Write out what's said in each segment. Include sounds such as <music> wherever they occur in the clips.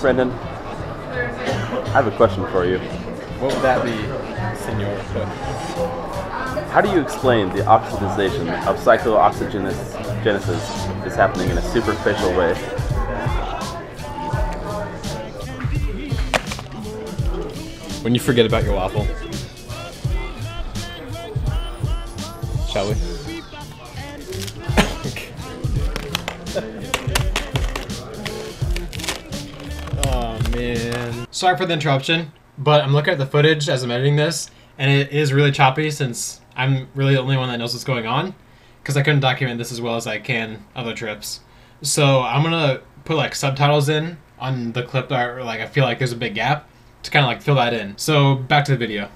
Brendan, I have a question for you. What would that be, Senor? How do you explain the oxidization of cyclooxygenesis is happening in a superficial way? When you forget about your waffle. Shall we? oh man. Sorry for the interruption, but I'm looking at the footage as I'm editing this, and it is really choppy since I'm really the only one that knows what's going on, because I couldn't document this as well as I can other trips. So I'm gonna put like subtitles in on the clip that like I feel like there's a big gap to kind of like fill that in. So back to the video.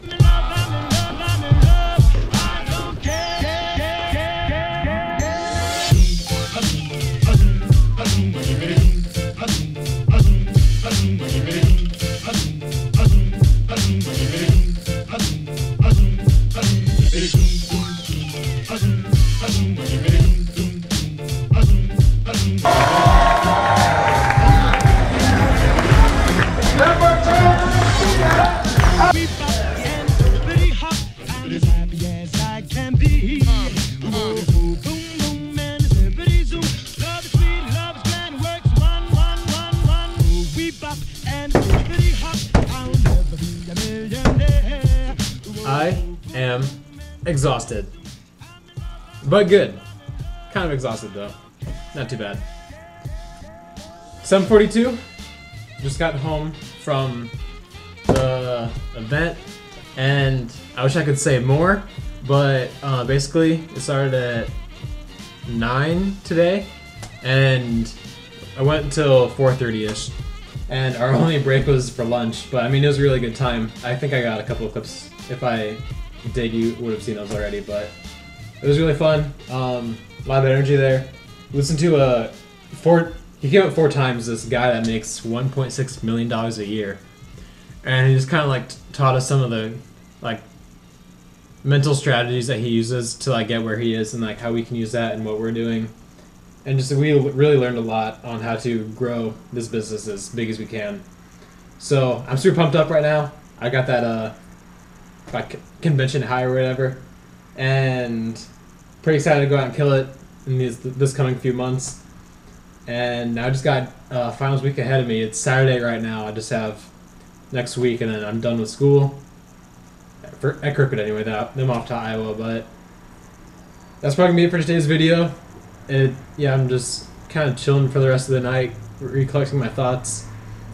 I am exhausted. But good. Kind of exhausted though. Not too bad. 742. Just got home from the event and I wish I could say more, but uh, basically it started at 9 today and I went until 4.30ish and our <laughs> only break was for lunch, but I mean it was a really good time. I think I got a couple of clips. If I did, you would have seen those already, but it was really fun. Um, a lot of energy there. Listen to a four. He came up four times. This guy that makes 1.6 million dollars a year, and he just kind of like taught us some of the like mental strategies that he uses to like get where he is and like how we can use that and what we're doing. And just we really learned a lot on how to grow this business as big as we can. So I'm super pumped up right now. I got that uh, like convention high or whatever, and pretty excited to go out and kill it in these this coming few months. And now I just got uh, finals week ahead of me. It's Saturday right now. I just have next week, and then I'm done with school. For, at Kirkwood anyway. That I'm off to Iowa, but that's probably gonna be it for today's video. It yeah, I'm just kind of chilling for the rest of the night, recollecting my thoughts.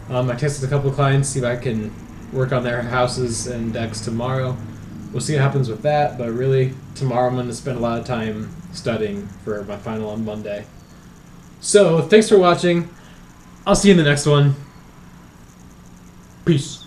Um, I texted a couple clients, see if I can work on their houses and decks tomorrow. We'll see what happens with that, but really, tomorrow I'm going to spend a lot of time studying for my final on Monday. So, thanks for watching. I'll see you in the next one. Peace.